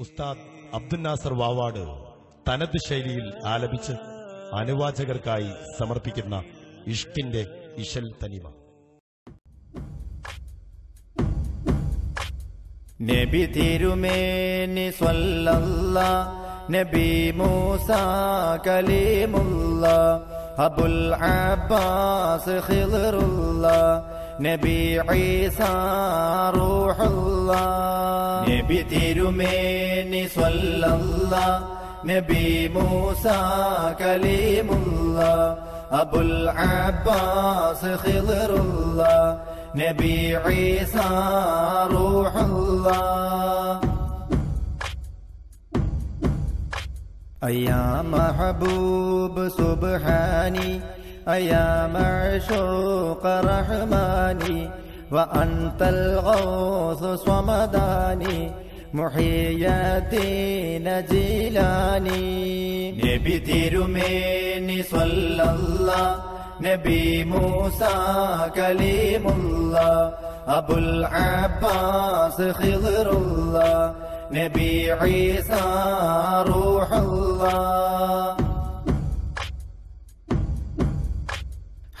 ഉസ്താദ് അബ്ദുൽ നാസർ വാവാട് തനത് ശൈലിയിൽ ആലപിച്ച് അനുവാചകർക്കായി സമർപ്പിക്കുന്ന ഇഷ്കിന്റെ ഇഷൽ തനിമ. നബി തിരുമേനി സ്വല്ലല്ല നബി മൂസ കലീമുല്ല അബുൽ അബ്ബാസ് ഖിദ്റുല്ല നബി ഈസ റൂഹുല്ല നബി തിരുമേനി സ്വല്ലല്ല നബി മൂസ കലീമുല്ല അബുൽ അബ്ബാസ് ഖിദ്റുല്ല നബി ഈസ റൂഹുല്ല أيا محبوب سبحاني أيا معشوق رحماني وأنت الغوث صمداني محيي الدين جيلاني. نبي تيرميني صلى الله نبي موسى كليم الله أبو العباس خضر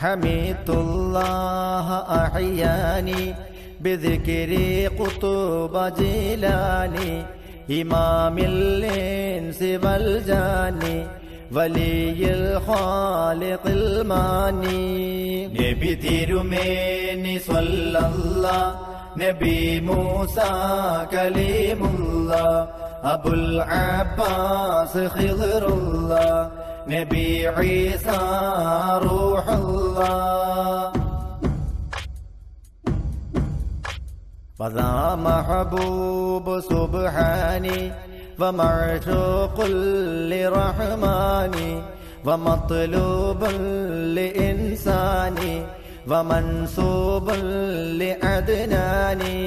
الله نبي عيسى روح الله حميد الله أحياني بذكر قطب جيلاني إمام الإنس والجاني ولي الخالق الماني نبي تيرميني صلى الله نبي عيسى روح الله. فذا محبوب سبحاني ومعشوق لرحماني ومطلوب لإنساني ومنسوب لأدناني.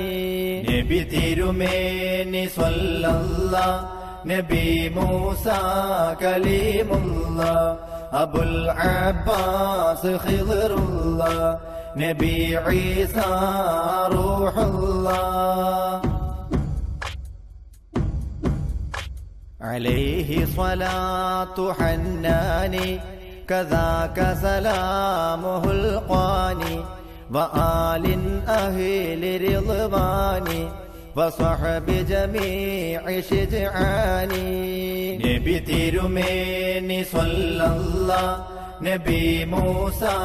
نبي تيرميني صلى الله نبي موسى كليم الله أبو العباس خضر الله. نبي عيسى روح الله. عليه صلاة حناني كذاك سلامه القاني. وآل أهل رضواني وصحب جميع شجعاني. نبي تيرميني صلى الله. نبي موسى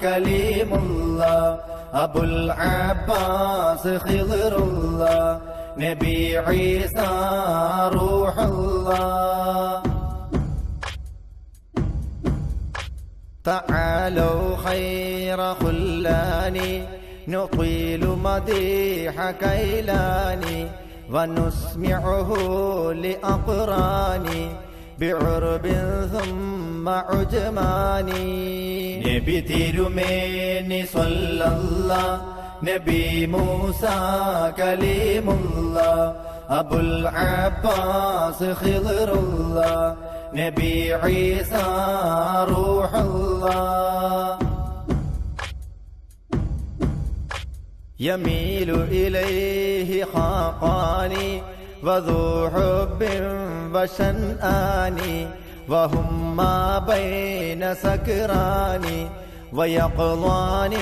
كليم الله. أبو العباس خضر الله. نبي عيسى روح الله. تعالوا خير خلاني. نطيل مديح كيلاني ونسمعه لأقراني بعرب ثم عجماني. نبي تيرميني صلى الله نبي موسى كليم الله أبو العباس خضر الله نبي عيسى يميل إليه خاقاني وذو حب وشنآني وهم ما بين سكراني ويقظان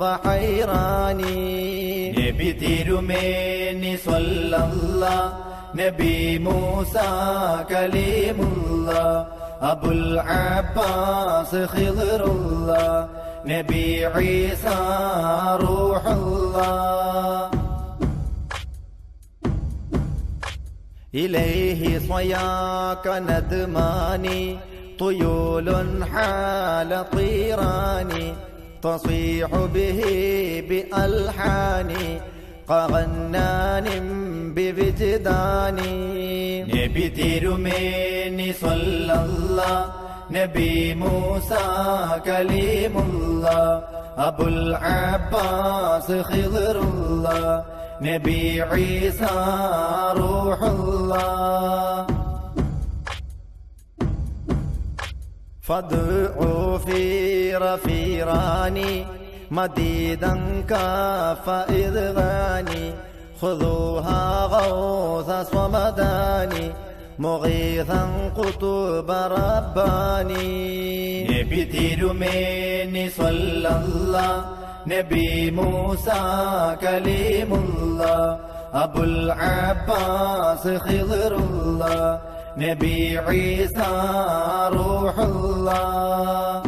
وحيراني. نبي تيرميني صلى الله نبي موسى كليم الله أبو العباس خضر الله. نبي عيسى روح الله. إليه صياك ندماني طيول حال طيراني. تصيح به بألحاني قغنان بوجداني. نبي تيرميني صلى الله نبي موسى كليم الله أبو العباس خضر الله نبي عيسى روح الله. فادعوا في رفيراني مديدا كاف إذغاني خذوها غوث غوث صمداني. مغيثا قطب رباني. نبي تيروميني صلى الله. نبي موسى كليم الله. أبو العباس خضر الله. نبي عيسى روح الله.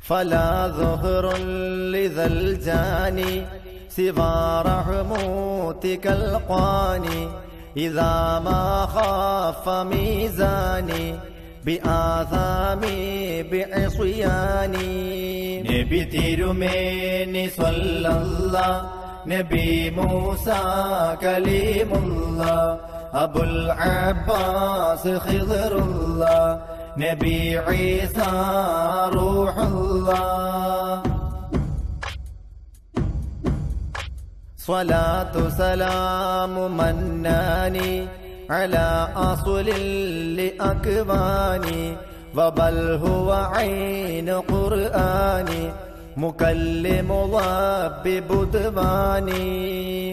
فلا ظهر لذا الجاني. سوى رحموتك القاني إذا ما خاف ميزاني بآثامي بعصياني. نبي تيرميني صلى الله نبي موسى كليم الله أبو العباس خضر الله نبي عيسى روح الله صلاة سلام مناني على أصل لأكباني وبل هو عين قرآني مكلم ضب بدباني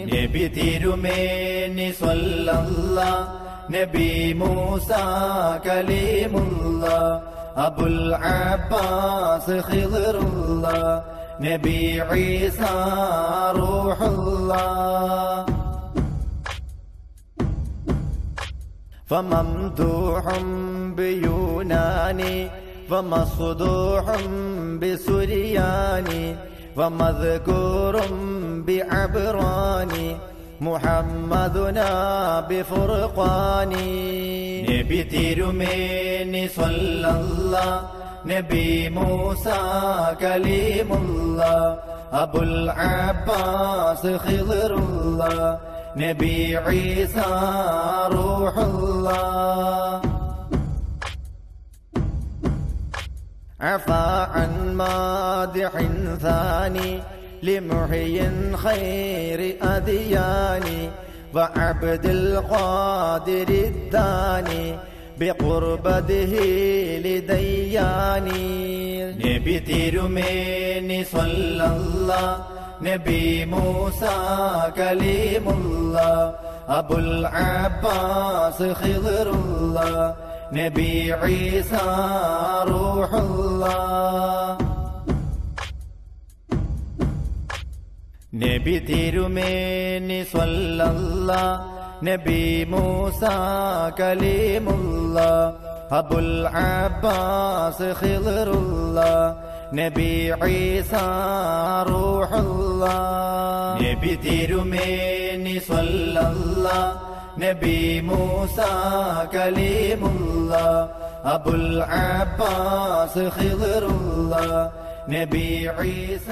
نبي تيرميني صلى الله نبي موسى كليم الله نبي عيسى روح الله. فممدوح بيوناني ومصدوح بسرياني ومذكور بعبراني محمدنا بفرقاني. نبي تيرميني صلى الله نبي موسى كليم الله أبو العباس خضر الله. نبي عيسى روح الله. عفا عن مادح ثاني لمحي خير أدياني. وعبد القادر الداني നബി തിരുമേനി സൊല്ലല്ല നബി മൂസ കലീമുള്ള അബുൽ അബ്ബാസ് ഖിദറുള്ള നബി ഈസ റൂഹുള്ള നബി തിരുമേനി സ്വല്ലല്ലാ നബി മൂസ കലീമുല്ല അബുൽ അബ്ബാസ് ഖിദ്റുല്ല നബി ഈസ റൂഹുല്ല നബി തിരുമേനി സ്വല്ലല്ല നബി മൂസ കലീമുല്ല അബുൽ അബ്ബാസ് ഖിദ്റുല്ല നബി ഈസ